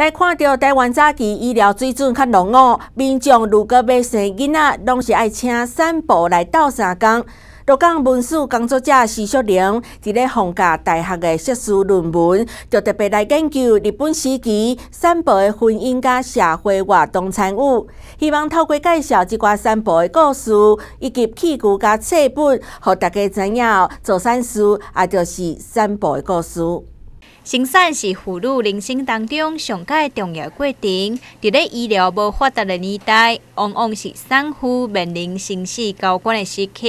来看到台湾早期医疗水准较浓哦，民众如果要生囡仔，拢是爱请产部来斗三工。罗港文史工作者施淑玲伫咧逢甲大学的硕士论文，就特别来研究日本时期产部的婚姻甲社会活动参与，希望透过介绍即寡产部的故事以及器具甲册本，互大家知影做善事也就是产部的故事。生产是妇女人生当中上界重要过程。伫咧医疗无发达的年代，往往是产妇面临生死交关的时刻。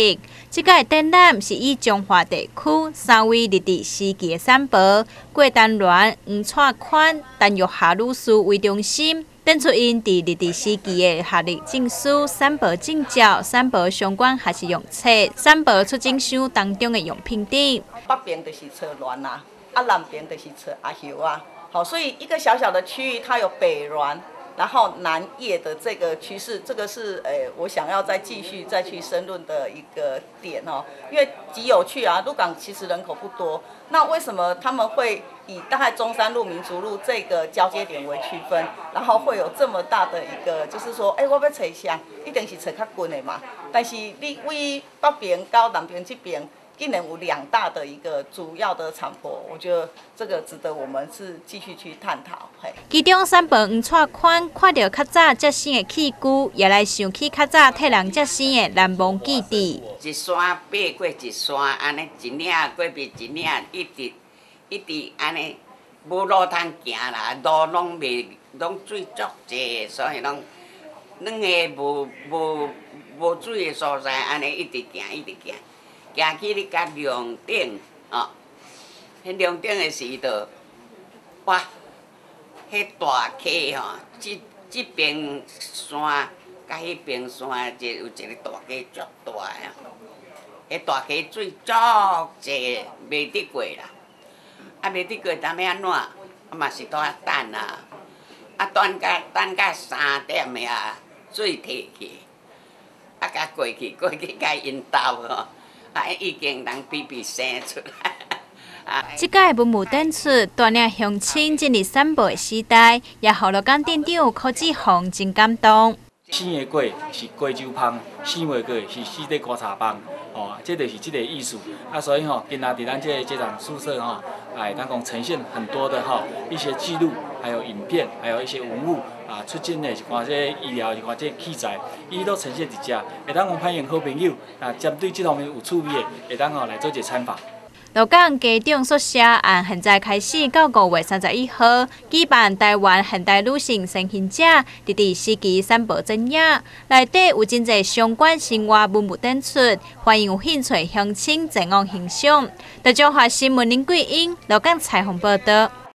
即个展览是以中华地区三位历史时期的产婆郭丹鸾、黄蔡款、陈玉霞女士为中心，展出因伫历史时期的学历证书、产婆证照、产婆相关学习用册、产婆出征箱当中的用品等。北边就是车鸾啦。啊，南边就是车阿修啊，好，所以一个小小的区域，它有北滦，然后南叶的这个趋势，这个是诶，我想要再继续再去深论的一个点哦，因为极有趣啊。鹿港其实人口不多，那为什么他们会以大概中山路、民族路这个交接点为区分，然后会有这么大的一个，就是说，哎，我要找啥，一定是找较近的嘛，但是你为北边到南边这边。竟然有两大的一个主要的产婆，我觉得这个值得我们是继续去探讨。嘿，其中三本黄错款看到较早接生的器具，也来想起较早替人接生的难忘记忆。一山爬过一山，安尼一岭过别一岭，一直一直安尼无路通行啦，路拢未拢水足济，所以拢两个无无无水的所在，安尼一直行一直行。行去你甲梁顶哦，迄梁顶的时阵，哇，迄大溪吼，即即边山甲迄边山，即有一个大溪足大啊！迄大溪水足济，袂得过啦。啊，袂得过，当要安怎？啊嘛是拄啊等啊，啊等甲等甲三点的啊，水退去，啊甲过去过去甲因兜吼。啊，已经人比比生出来。即届文武展出锻炼乡亲进入散步的时代，也好了讲店长柯志宏真感动。四月过是贵州芳，四月过是四地观察帮，哦，这就是这个意思。啊，所以吼，今仔伫咱这个家长宿舍吼，哎，当讲呈现很多的吼一些记录，还有影片，还有一些文物啊，出境的是看这医疗，是看这器材，伊都呈现伫遮，会当讲欢迎好朋友啊，针对这方面有趣味的，会当吼来做一个参访。鹿港家长宿舍按现在开始到五月三十一号举办台湾现代女性先行者伫第四期散步展演，内底有真侪相关生活文物展出，欢迎有兴趣乡亲前往欣赏。大中华新闻林桂英，鹿港彩虹报道。